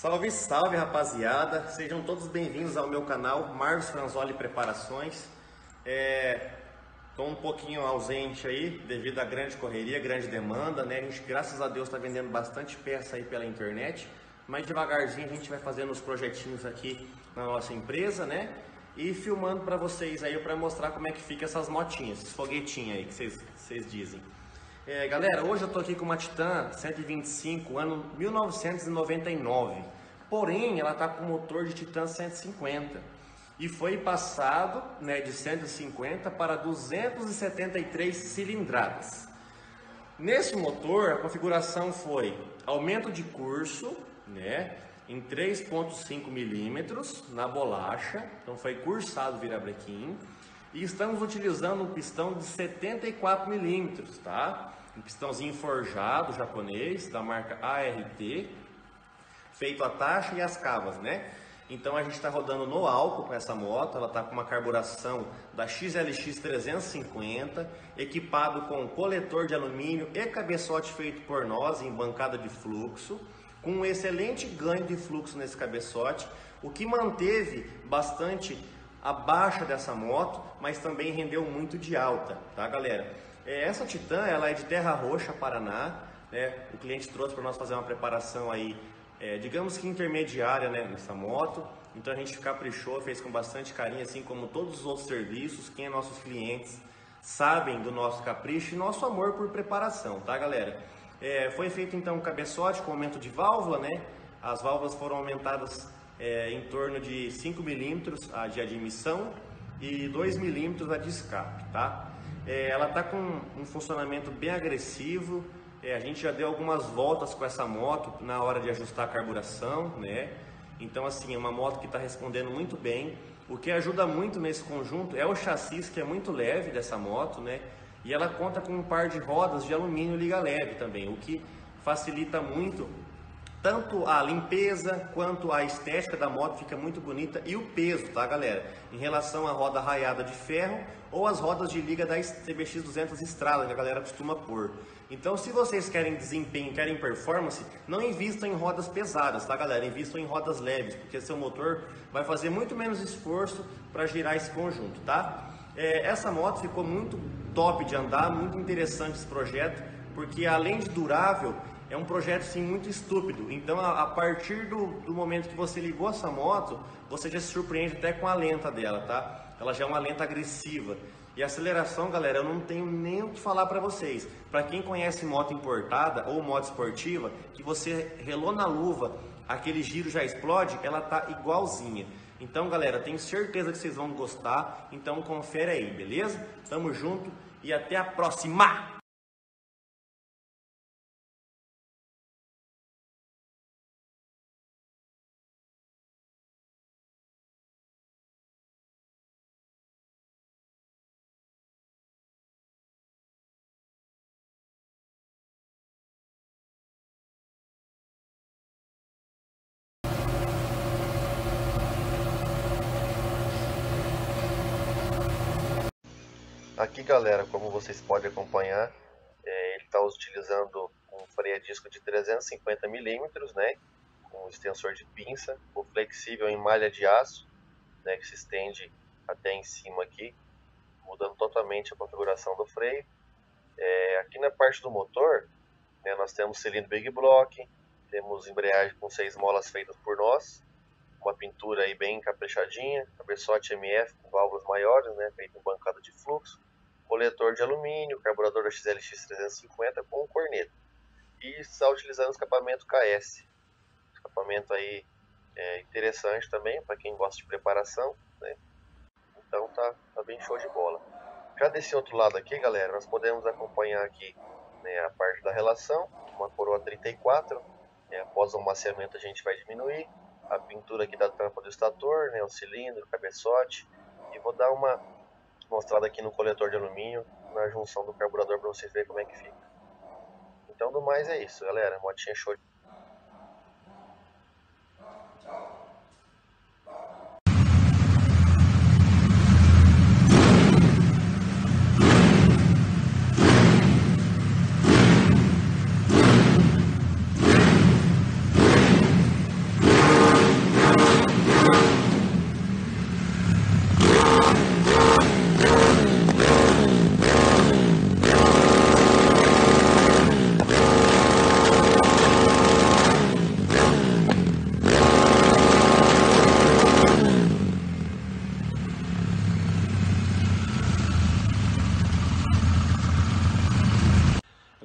Salve, salve rapaziada! Sejam todos bem-vindos ao meu canal Marcos Franzoli Preparações. Estou um pouquinho ausente aí devido à grande correria, grande demanda, né? A gente, graças a Deus, está vendendo bastante peça aí pela internet, mas devagarzinho a gente vai fazendo os projetinhos aqui na nossa empresa, né? E filmando para vocês aí para mostrar como é que fica essas motinhas, esses foguetinhos aí que vocês dizem. É, galera, hoje eu estou aqui com uma Titan 125, ano 1999. Porém, ela está com motor de Titan 150 e foi passado né, de 150 para 273 cilindradas. Nesse motor, a configuração foi aumento de curso, né, em 3.5 milímetros na bolacha, então foi cursado virabrequim e estamos utilizando um pistão de 74 milímetros, tá? Um pistãozinho forjado japonês da marca ART, feito a taxa e as cavas, né? Então a gente está rodando no álcool com essa moto, ela está com uma carburação da XLX 350, equipado com coletor de alumínio e cabeçote feito por nós em bancada de fluxo, com um excelente ganho de fluxo nesse cabeçote, o que manteve bastante a baixa dessa moto, mas também rendeu muito de alta, tá galera? É, essa Titan, ela é de Terra Roxa, Paraná, né? O cliente trouxe para nós fazer uma preparação aí, é, digamos que intermediária, né, nessa moto. Então a gente caprichou, fez com bastante carinho, assim como todos os outros serviços. Quem é nossos clientes sabem do nosso capricho e nosso amor por preparação, tá, galera? É, foi feito então um cabeçote com aumento de válvula, né? As válvulas foram aumentadas é, em torno de 5 milímetros a de admissão e 2 milímetros a de escape, tá? É, ela está com um funcionamento bem agressivo, é, a gente já deu algumas voltas com essa moto na hora de ajustar a carburação, né? Então assim, é uma moto que está respondendo muito bem. O que ajuda muito nesse conjunto é o chassi que é muito leve dessa moto, né? E ela conta com um par de rodas de alumínio liga leve também, o que facilita muito tanto a limpeza quanto a estética da moto fica muito bonita e o peso, tá galera? Em relação à roda raiada de ferro ou as rodas de liga da CBX 200 Estrada que a galera costuma pôr. Então se vocês querem desempenho, querem performance, não invistam em rodas pesadas, tá galera? Invistam em rodas leves, porque seu motor vai fazer muito menos esforço para girar esse conjunto, tá? É, essa moto ficou muito top de andar, muito interessante esse projeto, porque além de durável, é um projeto sim muito estúpido. Então, a, a partir do, do, momento que você ligou essa moto, você já se surpreende até com a lenta dela, tá? Ela já é uma lenta agressiva. E aceleração, galera, eu não tenho nem o que falar para vocês. Para quem conhece moto importada ou moto esportiva, que você relou na luva, aquele giro já explode, ela tá igualzinha. Então, galera, tenho certeza que vocês vão gostar. Então, confere aí, beleza? Tamo junto e até a próxima! Aqui galera, como vocês podem acompanhar, é, ele está utilizando um freio a disco de 350 milímetros, né, com extensor de pinça, o flexível em malha de aço, né, que se estende até em cima aqui, mudando totalmente a configuração do freio. É, aqui na parte do motor, né, nós temos cilindro Big Block, temos embreagem com seis molas feitas por nós, uma pintura aí bem caprichadinha, cabeçote MF com válvulas maiores, né, feito em bancada de fluxo, coletor de alumínio, carburador da XLX 350 com corneta. E está utilizando escapamento KS. Escapamento aí é, interessante também para quem gosta de preparação, né? Então tá, tá bem show de bola. Já desse outro lado aqui, galera, nós podemos acompanhar aqui né, a parte da relação, uma coroa 34, né, após o maciamento a gente vai diminuir, a pintura aqui da tampa do estator, né, o cilindro, o cabeçote, e vou dar uma mostrado aqui no coletor de alumínio, na junção do carburador para você ver como é que fica. Então, do mais é isso, galera. Motinha show.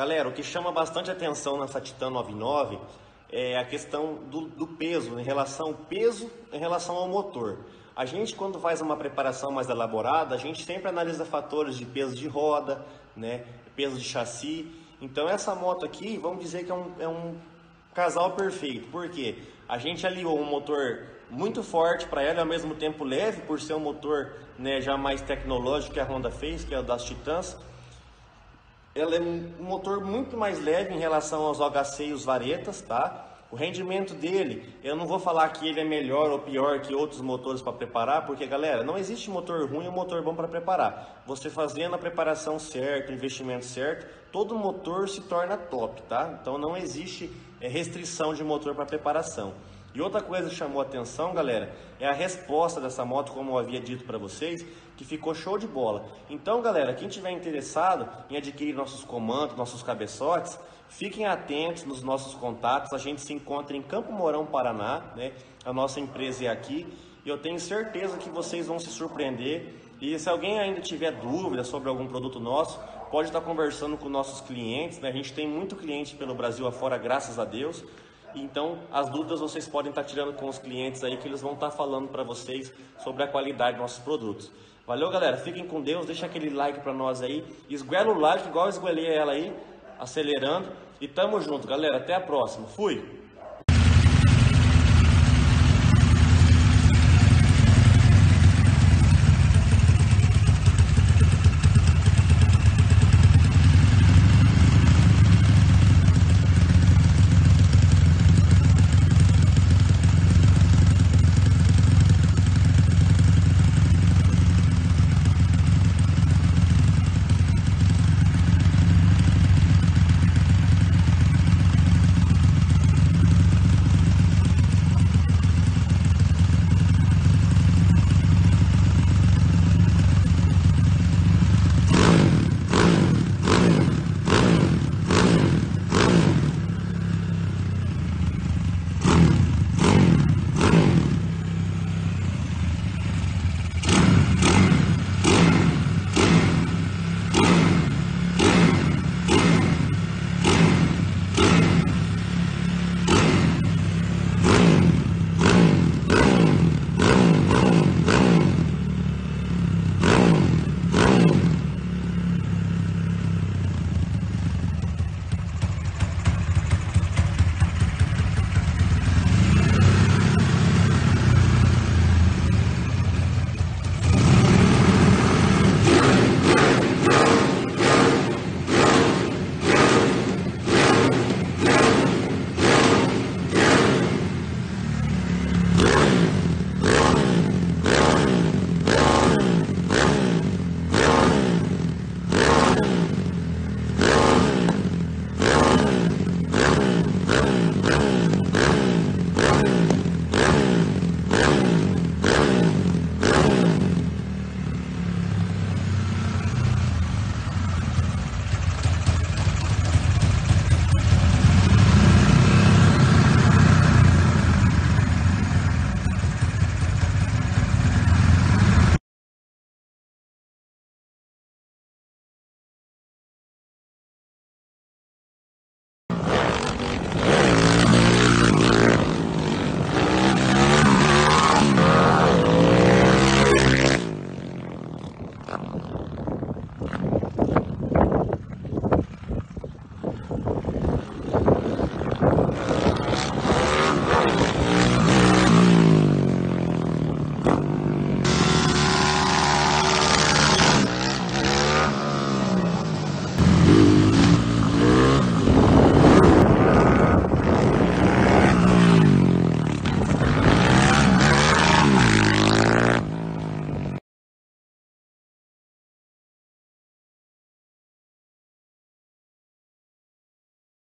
Galera, o que chama bastante atenção nessa Titan 99 é a questão do, do peso, em relação ao peso em relação ao motor. A gente, quando faz uma preparação mais elaborada, a gente sempre analisa fatores de peso de roda, né, peso de chassi. Então, essa moto aqui, vamos dizer que é um, é um casal perfeito. Por quê? A gente aliou um motor muito forte para ela e ao mesmo tempo leve, por ser um motor né, já mais tecnológico que a Honda fez, que é o das Titãs. Ela é um motor muito mais leve em relação aos HC e os varetas, tá? O rendimento dele, eu não vou falar que ele é melhor ou pior que outros motores para preparar, porque galera, não existe motor ruim ou motor bom para preparar. Você fazendo a preparação certa, o investimento certo, todo motor se torna top, tá? Então não existe é, restrição de motor para preparação. E outra coisa que chamou atenção, galera, é a resposta dessa moto, como eu havia dito para vocês, que ficou show de bola. Então, galera, quem tiver interessado em adquirir nossos comandos, nossos cabeçotes, fiquem atentos nos nossos contatos. A gente se encontra em Campo Mourão, Paraná, né? A nossa empresa é aqui e eu tenho certeza que vocês vão se surpreender. E se alguém ainda tiver dúvida sobre algum produto nosso, pode estar conversando com nossos clientes. Né? A gente tem muito cliente pelo Brasil afora, graças a Deus. Então, as dúvidas vocês podem estar tirando com os clientes aí, que eles vão estar falando para vocês sobre a qualidade dos nossos produtos. Valeu, galera? Fiquem com Deus, deixa aquele like para nós aí, esguela o like igual eu esguelei ela aí, acelerando. E tamo junto, galera. Até a próxima. Fui!